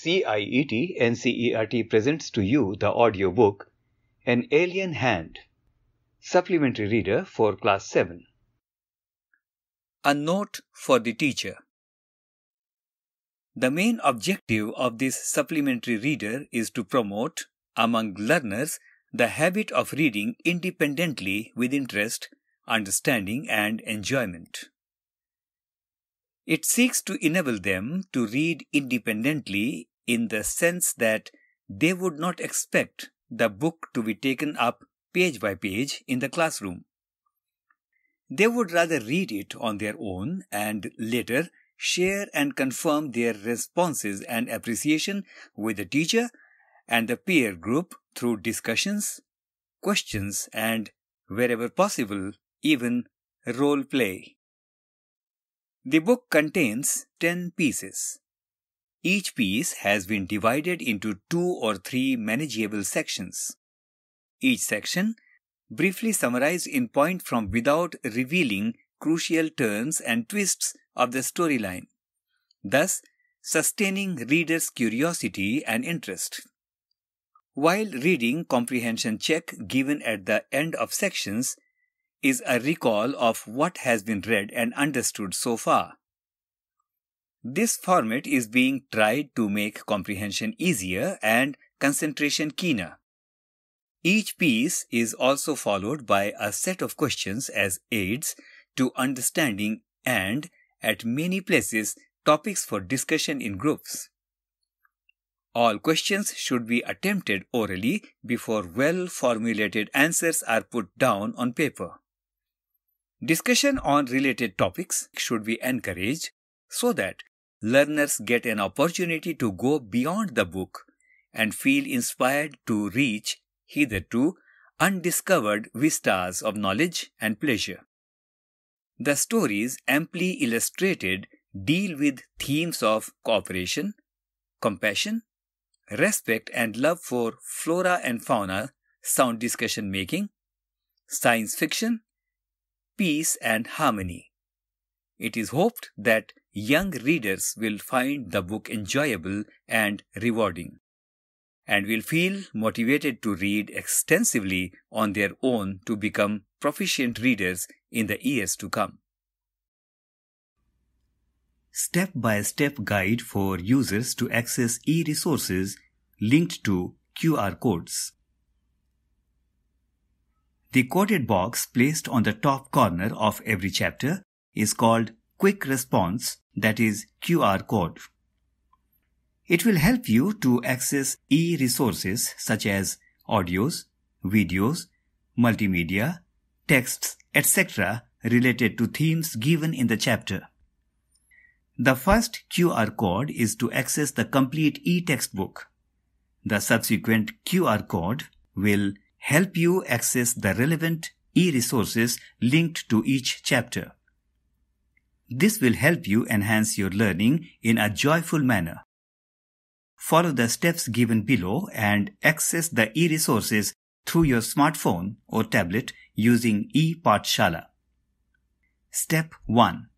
CIET NCERT presents to you the audiobook An Alien Hand, supplementary reader for class 7. A note for the teacher. The main objective of this supplementary reader is to promote, among learners, the habit of reading independently with interest, understanding, and enjoyment. It seeks to enable them to read independently in the sense that they would not expect the book to be taken up page by page in the classroom. They would rather read it on their own and later share and confirm their responses and appreciation with the teacher and the peer group through discussions, questions, and, wherever possible, even role play. The book contains 10 pieces. Each piece has been divided into two or three manageable sections. Each section briefly summarized in point from without revealing crucial turns and twists of the storyline, thus sustaining readers' curiosity and interest. While reading comprehension check given at the end of sections is a recall of what has been read and understood so far. This format is being tried to make comprehension easier and concentration keener. Each piece is also followed by a set of questions as aids to understanding and, at many places, topics for discussion in groups. All questions should be attempted orally before well formulated answers are put down on paper. Discussion on related topics should be encouraged so that learners get an opportunity to go beyond the book and feel inspired to reach hitherto undiscovered vistas of knowledge and pleasure. The stories amply illustrated deal with themes of cooperation, compassion, respect and love for flora and fauna, sound discussion making, science fiction, peace and harmony. It is hoped that young readers will find the book enjoyable and rewarding and will feel motivated to read extensively on their own to become proficient readers in the years to come. Step by step guide for users to access e resources linked to QR codes. The coded box placed on the top corner of every chapter is called Quick Response, that is QR code. It will help you to access e-resources such as audios, videos, multimedia, texts, etc. related to themes given in the chapter. The first QR code is to access the complete e-textbook. The subsequent QR code will help you access the relevant e-resources linked to each chapter. This will help you enhance your learning in a joyful manner. Follow the steps given below and access the e-resources through your smartphone or tablet using ePathshala. Step 1.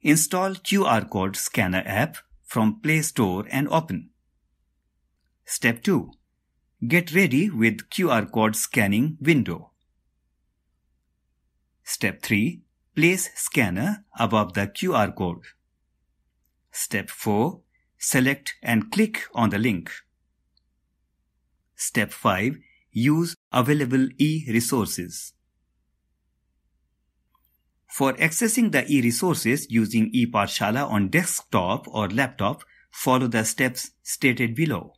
Install QR code scanner app from Play Store and open. Step 2. Get ready with QR code scanning window. Step 3. Place scanner above the QR code. Step 4. Select and click on the link. Step 5. Use available e-resources. For accessing the e-resources using ePathshala on desktop or laptop, follow the steps stated below.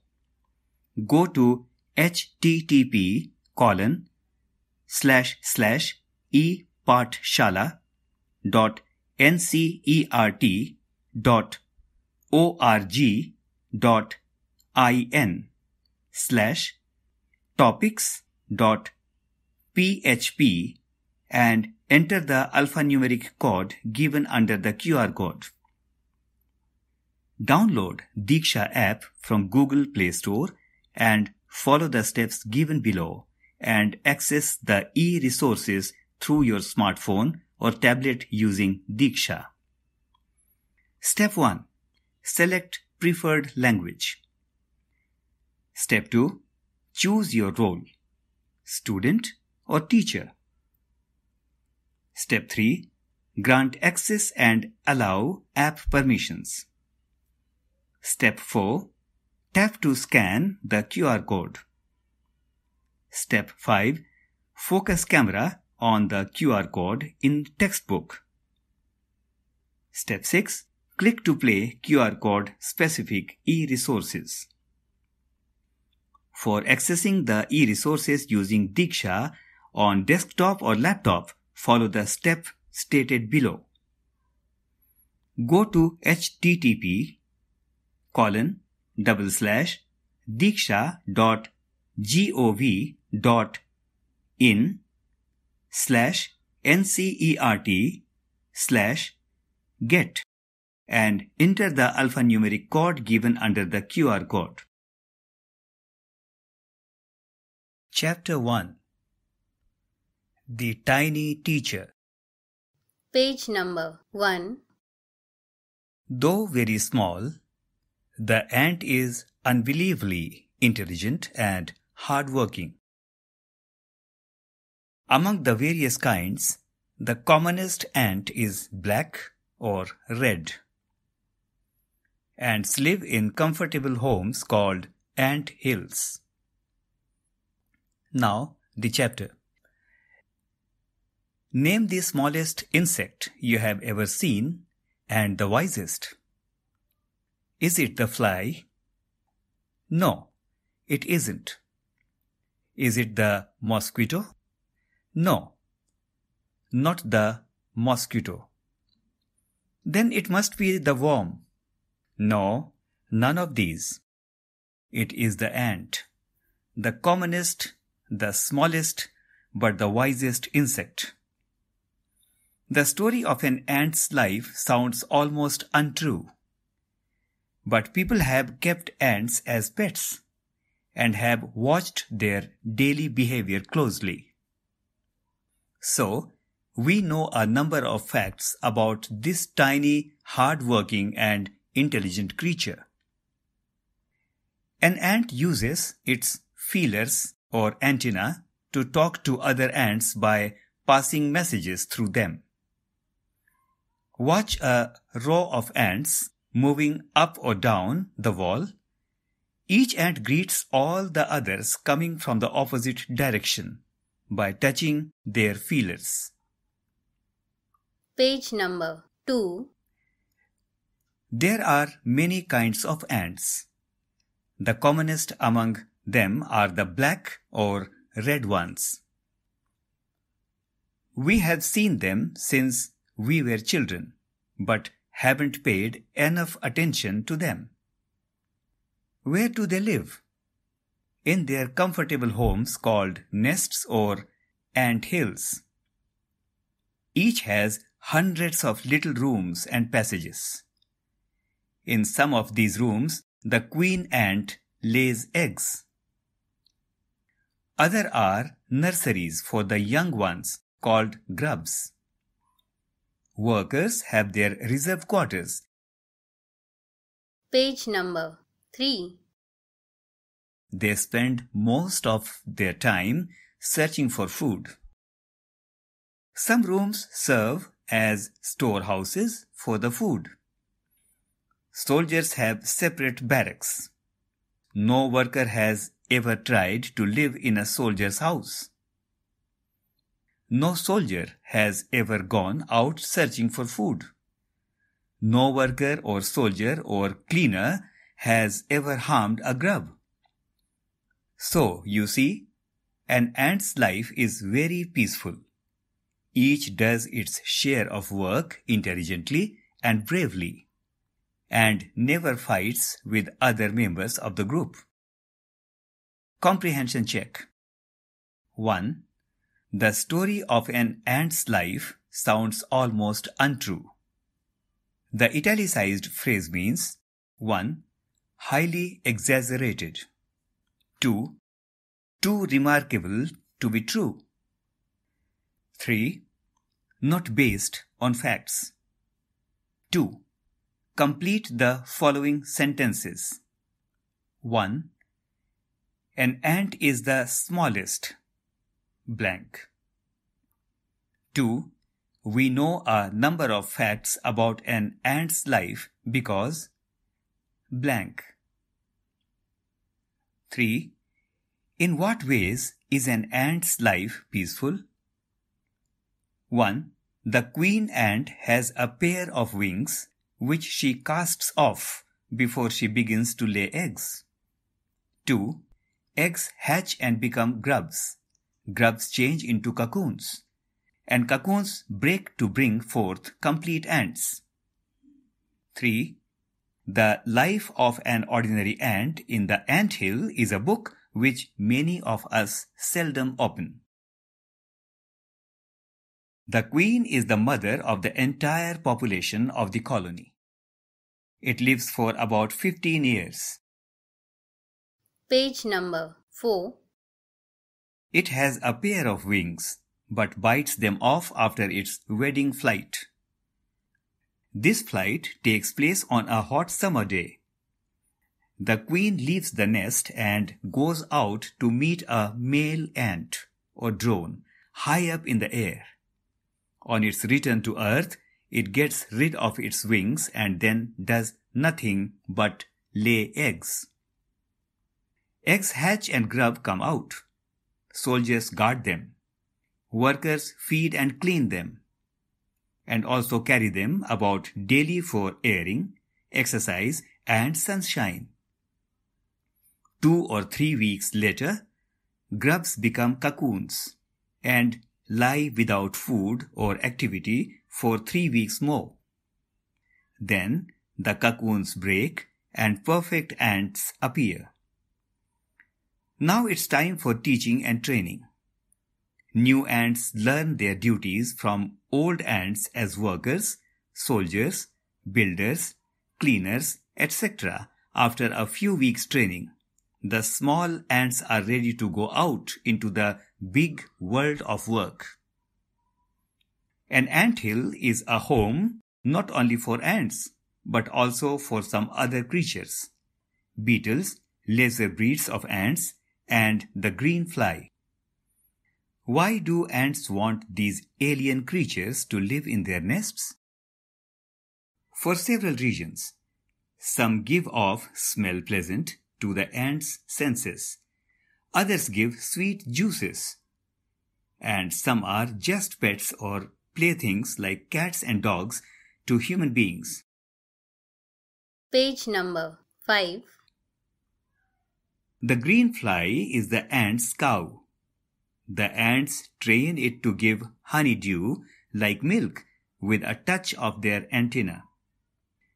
Go to http colon slash slash epathshala dot ncert dot org dot in slash topics dot php and enter the alphanumeric code given under the QR code. Download Diksha app from Google Play Store and follow the steps given below and access the e-resources through your smartphone or tablet using Diksha. Step 1. Select preferred language. Step 2. Choose your role student or teacher. Step 3. Grant access and allow app permissions. Step 4. Tap to scan the QR code. Step 5. Focus camera on the QR code in textbook. Step 6. Click to play QR code specific e-resources. For accessing the e-resources using Diksha on desktop or laptop, follow the step stated below. Go to http colon double slash diksha dot gov dot in slash ncert slash get and enter the alphanumeric code given under the QR code. Chapter 1 The Tiny Teacher. Page number 1 Though very small, the ant is unbelievably intelligent and hardworking. Among the various kinds, the commonest ant is black or red. Ants live in comfortable homes called ant hills. Now, the chapter. Name the smallest insect you have ever seen and the wisest. Is it the fly? No, it isn't. Is it the mosquito? No, not the mosquito. Then it must be the worm. No, none of these. It is the ant, the commonest, the smallest, but the wisest insect. The story of an ant's life sounds almost untrue. But people have kept ants as pets and have watched their daily behavior closely. So, we know a number of facts about this tiny, hard-working and intelligent creature. An ant uses its feelers or antenna to talk to other ants by passing messages through them. Watch a row of ants moving up or down the wall. Each ant greets all the others coming from the opposite direction by touching their feelers. Page number 2 There are many kinds of ants. The commonest among them are the black or red ones. We have seen them since we were children, but haven't paid enough attention to them. Where do they live? in their comfortable homes called nests or ant hills. Each has hundreds of little rooms and passages. In some of these rooms, the queen ant lays eggs. Other are nurseries for the young ones called grubs. Workers have their reserve quarters. Page number 3 they spend most of their time searching for food. Some rooms serve as storehouses for the food. Soldiers have separate barracks. No worker has ever tried to live in a soldier's house. No soldier has ever gone out searching for food. No worker or soldier or cleaner has ever harmed a grub. So, you see, an ant's life is very peaceful. Each does its share of work intelligently and bravely, and never fights with other members of the group. Comprehension check. 1. The story of an ant's life sounds almost untrue. The italicized phrase means 1. Highly exaggerated. 2. Too remarkable to be true. 3. Not based on facts. 2. complete the following sentences. 1. An ant is the smallest. Blank. 2. We know a number of facts about an ant's life because blank. 3. In what ways is an ant's life peaceful? 1. The queen ant has a pair of wings which she casts off before she begins to lay eggs. 2. Eggs hatch and become grubs. Grubs change into cocoons. And cocoons break to bring forth complete ants. 3. The Life of an Ordinary Ant in the Ant Hill is a book which many of us seldom open. The queen is the mother of the entire population of the colony. It lives for about 15 years. Page number 4. It has a pair of wings, but bites them off after its wedding flight. This flight takes place on a hot summer day. The queen leaves the nest and goes out to meet a male ant or drone high up in the air. On its return to earth, it gets rid of its wings and then does nothing but lay eggs. Eggs hatch and grub come out. Soldiers guard them. Workers feed and clean them. And also carry them about daily for airing, exercise, and sunshine. Two or three weeks later, grubs become cocoons and lie without food or activity for three weeks more. Then the cocoons break and perfect ants appear. Now it's time for teaching and training. New ants learn their duties from old ants as workers, soldiers, builders, cleaners, etc. after a few weeks training. The small ants are ready to go out into the big world of work. An ant hill is a home not only for ants, but also for some other creatures. Beetles, lesser breeds of ants, and the green fly. Why do ants want these alien creatures to live in their nests? For several reasons. Some give off smell pleasant to the ants' senses. Others give sweet juices. And some are just pets or playthings like cats and dogs to human beings. Page number 5. The green fly is the ant's cow. The ants train it to give honeydew like milk with a touch of their antenna.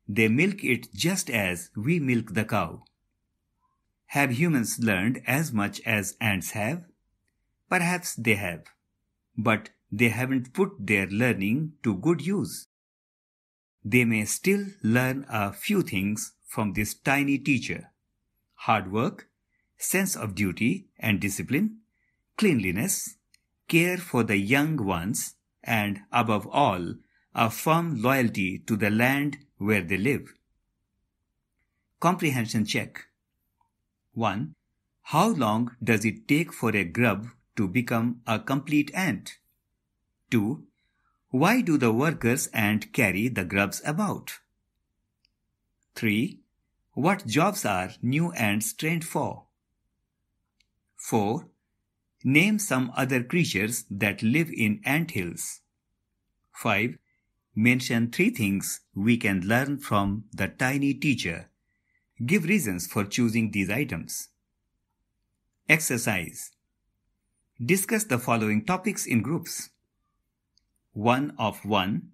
They milk it just as we milk the cow. Have humans learned as much as ants have? Perhaps they have, but they haven't put their learning to good use. They may still learn a few things from this tiny teacher. Hard work, sense of duty and discipline, cleanliness, care for the young ones, and above all, a firm loyalty to the land where they live. Comprehension check. 1. How long does it take for a grub to become a complete ant? 2. Why do the workers ant carry the grubs about? 3. What jobs are new ants trained for? 4. Name some other creatures that live in ant hills. 5. Mention three things we can learn from the tiny teacher. Give reasons for choosing these items. Exercise. Discuss the following topics in groups. 1 of 1.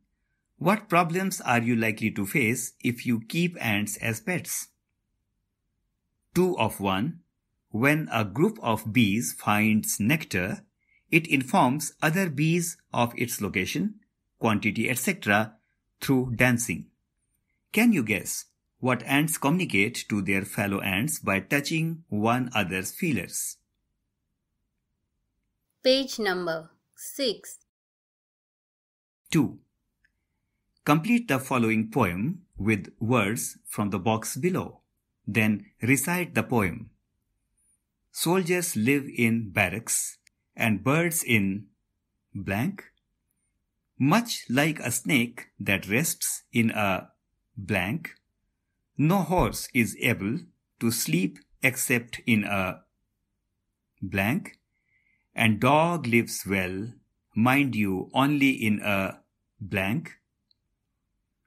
What problems are you likely to face if you keep ants as pets? 2 of 1. When a group of bees finds nectar, it informs other bees of its location, quantity, etc. through dancing. Can you guess what ants communicate to their fellow ants by touching one another's feelers? Page number 6. 2. Complete the following poem with words from the box below. Then recite the poem. Soldiers live in barracks and birds in blank. Much like a snake that rests in a blank, no horse is able to sleep except in a blank, and dog lives well, mind you, only in a blank.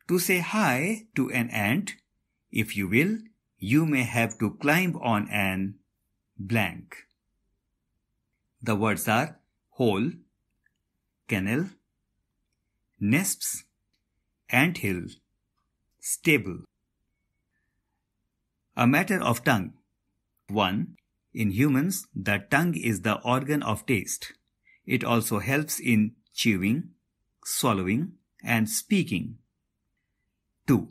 To say hi to an ant, if you will, you may have to climb on an blank. The words are hole, kennel, nests, ant hill, stable. A matter of tongue. 1. In humans, the tongue is the organ of taste. It also helps in chewing, swallowing, and speaking. 2.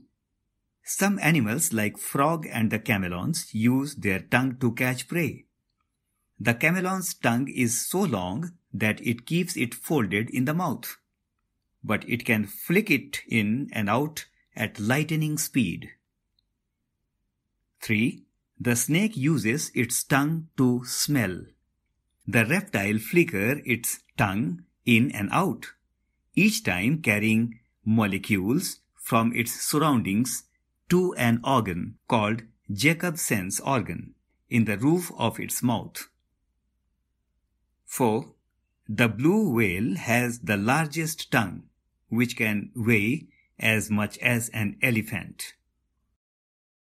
Some animals like frog and the chameleons use their tongue to catch prey. The chameleon's tongue is so long that it keeps it folded in the mouth, but it can flick it in and out at lightning speed. 3. The snake uses its tongue to smell. The reptile flicker its tongue in and out, each time carrying molecules from its surroundings to an organ called Jacobson's organ in the roof of its mouth. 4. The blue whale has the largest tongue, which can weigh as much as an elephant.